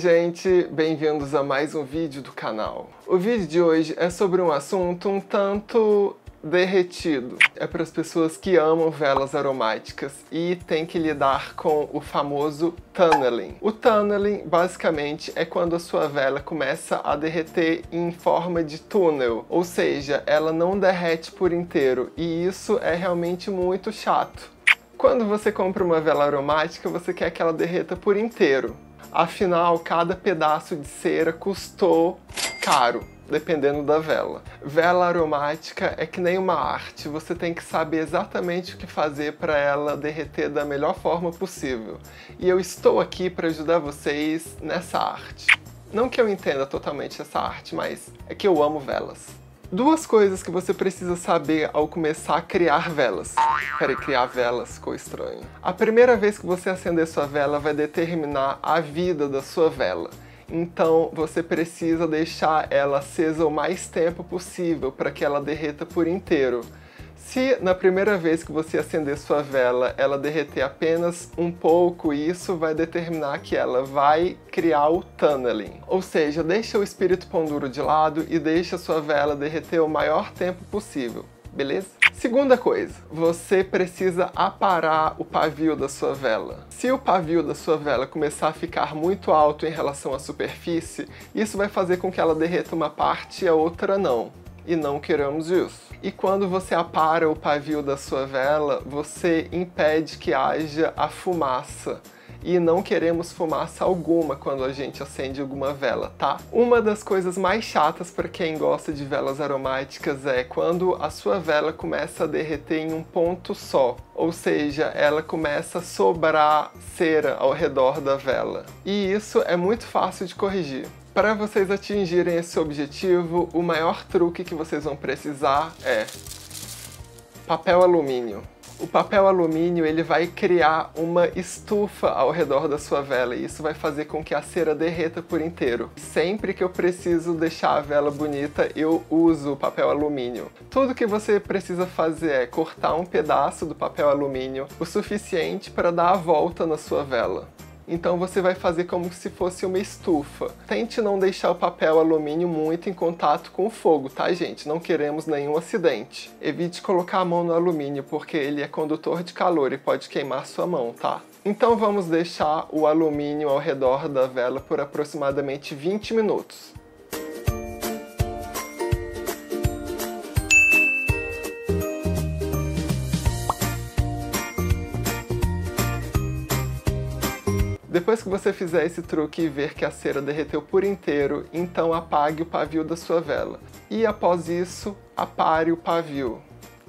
gente! Bem-vindos a mais um vídeo do canal. O vídeo de hoje é sobre um assunto um tanto derretido. É para as pessoas que amam velas aromáticas e tem que lidar com o famoso tunneling. O tunneling basicamente é quando a sua vela começa a derreter em forma de túnel, ou seja, ela não derrete por inteiro e isso é realmente muito chato. Quando você compra uma vela aromática, você quer que ela derreta por inteiro. Afinal, cada pedaço de cera custou caro dependendo da vela. Vela aromática é que nem uma arte, você tem que saber exatamente o que fazer para ela derreter da melhor forma possível. E eu estou aqui para ajudar vocês nessa arte. Não que eu entenda totalmente essa arte, mas é que eu amo velas. Duas coisas que você precisa saber ao começar a criar velas. Peraí, criar velas ficou estranho. A primeira vez que você acender sua vela vai determinar a vida da sua vela então você precisa deixar ela acesa o mais tempo possível para que ela derreta por inteiro. Se na primeira vez que você acender sua vela ela derreter apenas um pouco, isso vai determinar que ela vai criar o tunneling. Ou seja, deixa o espírito pão duro de lado e deixa sua vela derreter o maior tempo possível beleza? Segunda coisa, você precisa aparar o pavio da sua vela. Se o pavio da sua vela começar a ficar muito alto em relação à superfície, isso vai fazer com que ela derreta uma parte e a outra não. E não queremos isso. E quando você apara o pavio da sua vela, você impede que haja a fumaça e não queremos fumaça alguma quando a gente acende alguma vela, tá? Uma das coisas mais chatas para quem gosta de velas aromáticas é quando a sua vela começa a derreter em um ponto só, ou seja, ela começa a sobrar cera ao redor da vela. E isso é muito fácil de corrigir. Para vocês atingirem esse objetivo, o maior truque que vocês vão precisar é papel alumínio. O papel alumínio ele vai criar uma estufa ao redor da sua vela e isso vai fazer com que a cera derreta por inteiro. Sempre que eu preciso deixar a vela bonita, eu uso papel alumínio. Tudo que você precisa fazer é cortar um pedaço do papel alumínio o suficiente para dar a volta na sua vela então você vai fazer como se fosse uma estufa. Tente não deixar o papel alumínio muito em contato com o fogo, tá gente? Não queremos nenhum acidente. Evite colocar a mão no alumínio porque ele é condutor de calor e pode queimar sua mão, tá? Então vamos deixar o alumínio ao redor da vela por aproximadamente 20 minutos. Depois que você fizer esse truque e ver que a cera derreteu por inteiro, então apague o pavio da sua vela. E após isso, apare o pavio.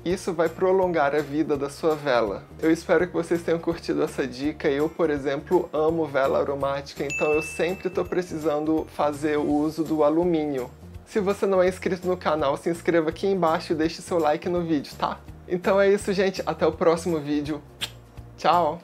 Isso vai prolongar a vida da sua vela. Eu espero que vocês tenham curtido essa dica. Eu, por exemplo, amo vela aromática, então eu sempre estou precisando fazer o uso do alumínio. Se você não é inscrito no canal, se inscreva aqui embaixo e deixe seu like no vídeo, tá? Então é isso, gente. Até o próximo vídeo. Tchau!